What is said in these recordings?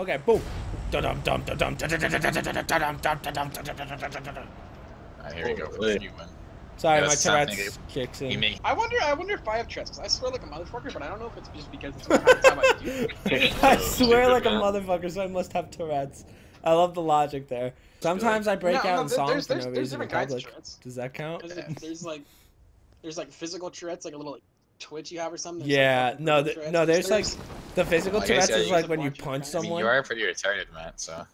Okay, boom. Ah, here we go. Sorry, my Tourette's kicks in. I wonder. I wonder if I have Tourette's. I swear like a motherfucker, but I don't know if it's just because it's I do. I swear like a motherfucker, so I must have Tourette's. I love the logic there. Sometimes I break out in songs there's, for no reason. Different kinds of Tourette's. Does that count? There's, like, there's like physical Tourette's, like a little twitch you have or something. Yeah, like, no, verbal th- Tourette's. no, there's, like, The physical I Tourette's yeah, is like when you punch I I mean, someone. you are pretty retarded, Matt. So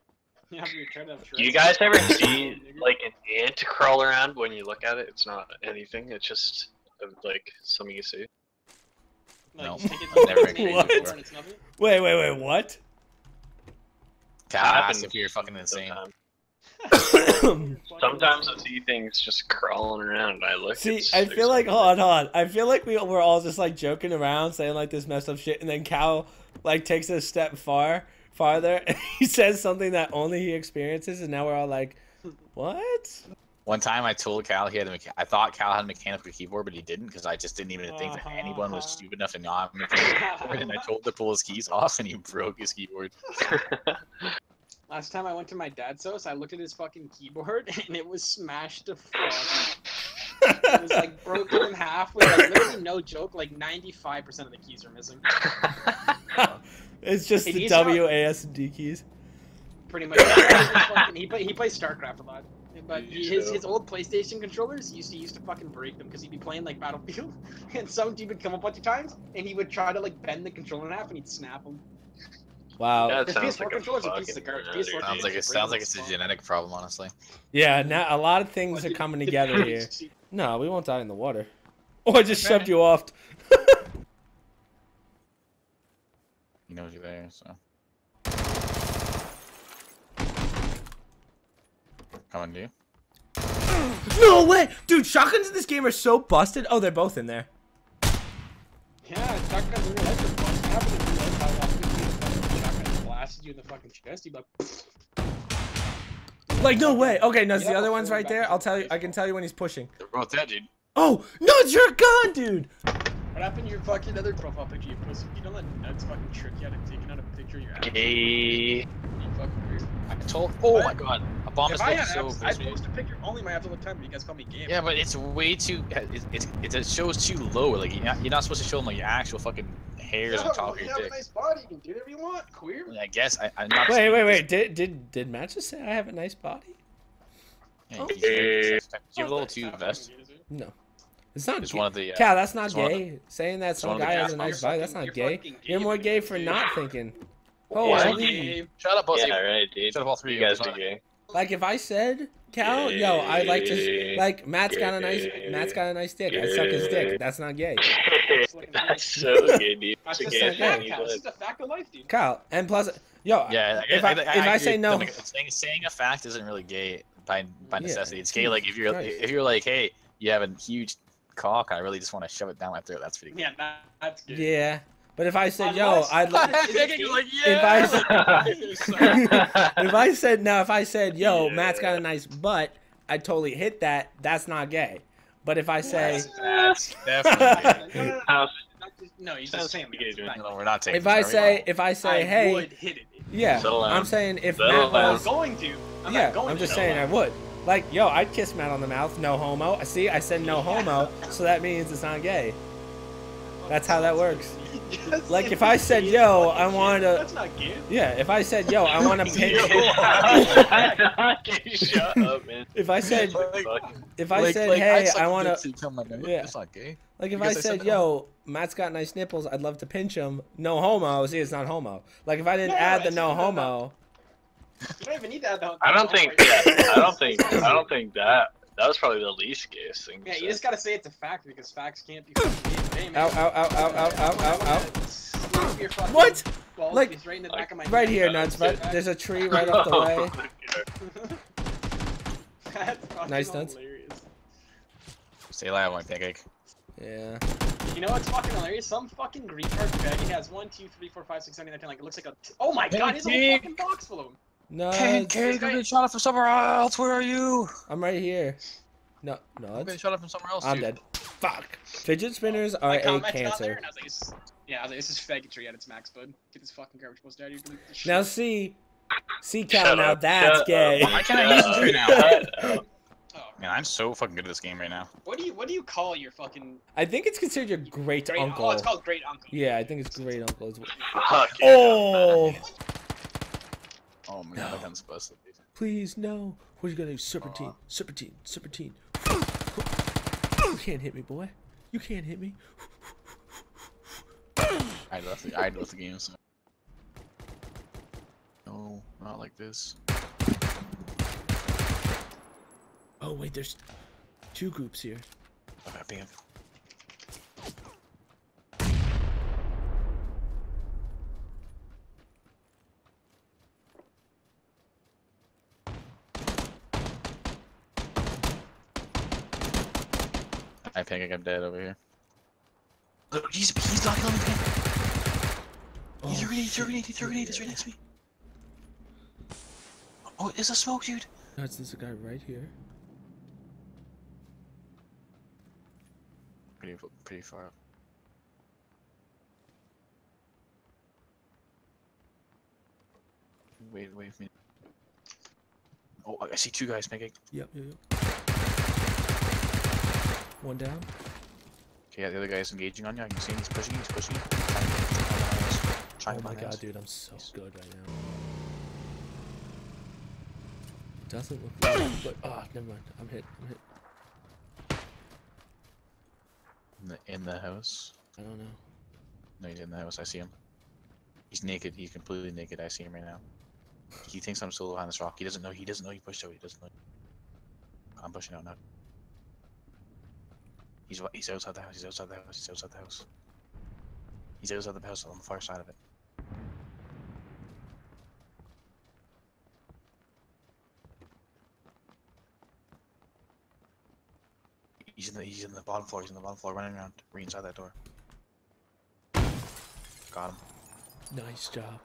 you have your Tourette's. have Do you guys ever see like an ant crawl around when you look at it? It's not anything. It's just uh, like something you see. Like, No. you take it to Never the experienced and before. it's nothing? Wait, wait, wait, what? Cal happens if you're fucking insane. Sometimes. Sometimes I see things just crawling around. I look. See, I feel like hold on, hold on. I feel like we we're all just like joking around, saying like this messed up shit, and then Cal like takes a step far farther, and he says something that only he experiences, and now we're all like, what? One time I told Cal he had a mecha- I thought Cal had a mechanical keyboard, but he didn't because I just didn't even think that uh-huh. anyone was stupid enough to not have a mechanical keyboard. And I told him to pull his keys off, and he broke his keyboard. Last time I went to my dad's house, I looked at his fucking keyboard and it was smashed to fuck. It was like broken in half with like literally no joke, like 95% of the keys are missing. It's just It the needs to- W, A, S, and D keys. Pretty much. Fucking- he, play, he plays StarCraft a lot. But he, his, his old PlayStation controllers he used to used to fucking break them because he'd be playing like Battlefield, and some dude would come up a bunch of times and he would try to like bend the controller in half and he'd snap them. Wow. That sounds like a controllers are pieces of fucking garbage. PS4 nerd, Sounds like it sounds like it's a genetic problem, honestly. Yeah, now a lot of things are coming together here. No, we won't die in the water. Oh, I just shoved you off. He knows you're there, so. Coming to you. No way, dude! Shotguns in this game are so busted. Oh, they're both in there. Yeah, shotguns in real life are fun. What happens if you like how often you fucking shotgun blasts you in the fucking chest? You'd be like, Like no way. Okay, no, it's the other one's right there. I'll tell you. I can tell you when he's pushing. They're both dead, dude. Oh no, it's your gun, dude. what happened to your fucking other profile picture? You pussy. You don't let Nudds fucking trick you out of taking out a picture of your ass. Gay. You fucking weird. I told. Oh What? my god, a bomb is If I so had I'd crispy. post a picture only my apps all the time, but you guys call me gay. Yeah, but it's way too. It, it, it, it shows too low. Like you're not, you're not supposed to show them like your actual fucking hairs on top of your you your have dick. a nice body. You can do whatever you want. Queer. I guess I, I'm not. Wait, wait, wait. Did did did Matt just say I have a nice body? Yeah, you, you, you have a little too vest. No, it's not. It's gay. one of the. Uh, Cal, that's not it's the- gay. Saying that some one of guy has a nice body, that's not gay. you're fucking You're more gay for dude. not thinking. Yeah, Holy. gay. Shut up, both of Yeah, right, dude. Shut up, all three You of guys you. are gay. Like if I said, Cal, yo, I like to like Matt's got a nice Matt's got a nice dick. I suck his dick. That's not gay. That's so gay, dude. That's It's a just gay a fact, thing. Cal. This is a fact of life, dude. Kyle, and plus, yo, Yeah, if I if I say no, saying, saying a fact isn't really gay by by Yeah. necessity. It's gay like if you're Right. if you're like, hey, you have a huge cock, I really just want to shove it down my throat. That's pretty. Gay. Yeah, that's good. yeah. But if I said, yo, I'd like. Is it If I if I said no, if I said, yo, Yeah. Matt's got a nice butt, I totally hit that. That's not gay. But if I say, That's definitely. gay. No. Not just- No, he's Sounds just saying gay, that. dude. Right. No, we're not taking. if I this, say, if I say, I hey, would hit it. yeah, Settle down. Um, I'm saying if Settle Matt I'm was, going to. I'm yeah, not going I'm just No. saying I would. Like, yo, I'd kiss Matt on the mouth, no homo. I see, I said no homo, so that means it's not gay. That's how that works. Just Like, if I said, yo, I gay. wanted to- That's not gay. Yeah, if I said, yo, I want to pinch. Shut up, man. If I said, Fuck. if I Like- said, like, hey, suck I a want to, so you come my nose. Yeah. That's not gay. like, if I Because I said, said yo, Matt's got nice nipples, I'd love to pinch him. No homo. See, it's not homo. Like, if I didn't No, add the it's no not- no, no. homo. You don't even need that. though. I don't think. Yeah, I don't think. I don't think that. That was probably the least gayest thing. Yeah, you just gotta say it's a fact because facts can't be fucking gay. Hey, man. Ow, ow, ow, ow, ow, ow, ow, ow. Slap your fucking What? balls Like- piece right in the back of my Right here, nuts. That's Right, there's a tree right up the way. That's Nice nuts. hilarious. Say loud, my pancake. Yeah. You know what's fucking hilarious? Some fucking retard faggot has one, two, three, four, five, six, seven, eight, nine, ten. Like it looks like a. T- oh my god, he's a fucking box full of them. No, Pancake, I'm guy- getting shot up from somewhere else. Where are you? I'm right here. No, no, I'm getting it's, shot up from somewhere else. I'm dude. dead. Fuck. Fidget spinners are I a commented on there, cancer. and I was like, this, yeah, I was like, this is faggotry at its max, bud. Get this fucking garbage poster out of here. delete this Now see, see, Cal. Now up, that's shut gay. up. Why can't I use it now? Oh, Man, I'm so fucking good at this game right now. what do you what do you call your fucking I think it's considered your great, great uncle. Oh, it's called great uncle. Yeah, I think it's great uncle. as well. Fuck yeah. Oh, Oh my No. god, that's busted. dude. please no. What are you gonna do? Serpentine, serpentine, serpentine. You can't hit me, boy. You can't hit me. I left the I left the game. So. No, not like this. Oh wait, there's two groups here. Okay, bam. I think I'm dead over here. Look, he's he's not killing me. He threw a grenade, he threw a grenade, he threw a grenade, he's right next to me. Oh, it's a smoke, dude. No, it's this guy right here. Pretty, pretty far up. Wait, wait for me. Oh, I see two guys making. Yep, yep, yep. One down. Okay, yeah, the other guy's engaging on you. I can see him. He's pushing. He's pushing. Trying Oh my god, dude, I'm so good right now. Doesn't look like, but ah, never mind. I'm hit. I'm hit. In the, in the house. I don't know. No, he's in the house. I see him. He's naked. He's completely naked. I see him right now. He thinks I'm still behind this rock. He doesn't know. He doesn't know he pushed out. He doesn't know. I'm pushing out now. He's he's outside the house. He's outside the house. He's outside the house. He's outside the house on the far side of it. He's in the he's in the bottom floor. He's in the bottom floor, running around. Right inside that door. Got him. Nice job.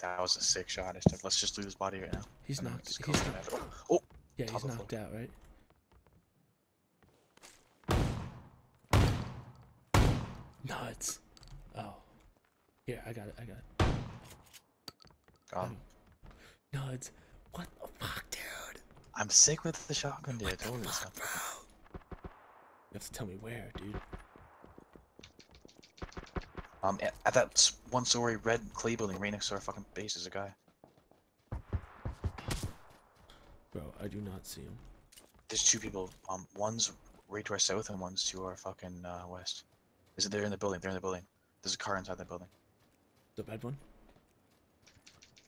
That was a sick shot. I said, let's just lose his body right now. He's knocked. He's knocked. for. Oh, Yeah, he's knocked out, right? Nuts. Oh. Here, I got it. I got it. got him. Nuts. What the fuck, dude? I'm sick with the shotgun, dude. I told you not Bro. You have to tell me where, dude. Um, at, at that one-story red clay building right next to our fucking base is a guy. Bro, I do not see him. There's two people. Um, one's right to our south and one's to our fucking uh, west. Is it? They're in the building. They're in the building. There's a car inside that building. The bad one?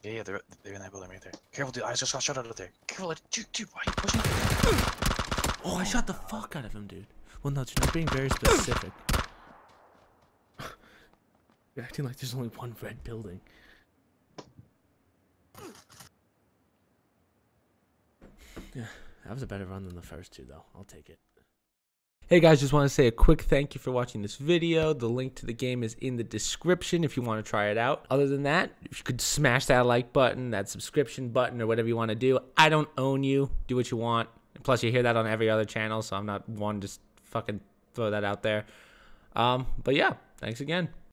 Yeah, yeah, they're they're in that building right there. Careful, dude. I just got shot out of there. Careful, dude. Dude, why are you pushing? Oh, I shot the fuck out of him, dude. Well, no, you're not being very specific. You're acting like there's only one red building. Yeah, that was a better run than the first two, though. I'll take it. Hey guys, just want to say a quick thank you for watching this video. The link to the game is in the description if you want to try it out. Other than that, if you could smash that like button, that subscription button, or whatever you want to do. I don't own you. Do what you want. Plus, you hear that on every other channel, so I'm not one just fucking throw that out there. Um, but yeah, thanks again.